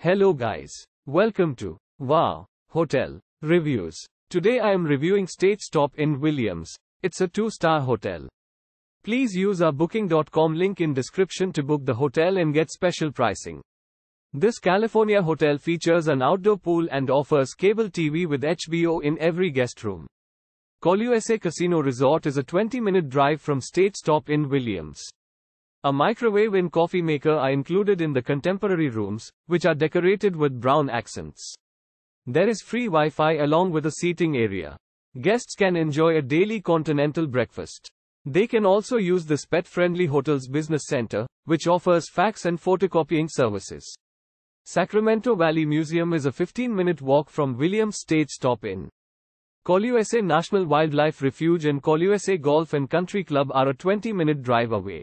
Hello guys. Welcome to Wow Hotel Reviews. Today I am reviewing Stage Stop Inn Williams. It's a 2-star hotel. Please use our booking.com link in description to book the hotel and get special pricing. This California hotel features an outdoor pool and offers cable TV with HBO in every guest room. Colusa Casino Resort is a 20-minute drive from Stage Stop Inn Williams. A microwave and coffee maker are included in the contemporary rooms, which are decorated with brown accents. There is free Wi Fi along with a seating area. Guests can enjoy a daily continental breakfast. They can also use this pet friendly hotel's business center, which offers fax and photocopying services. Sacramento Valley Museum is a 15 minute walk from Williams Stage Stop Inn. Colusa National Wildlife Refuge and Colusa Golf and Country Club are a 20 minute drive away.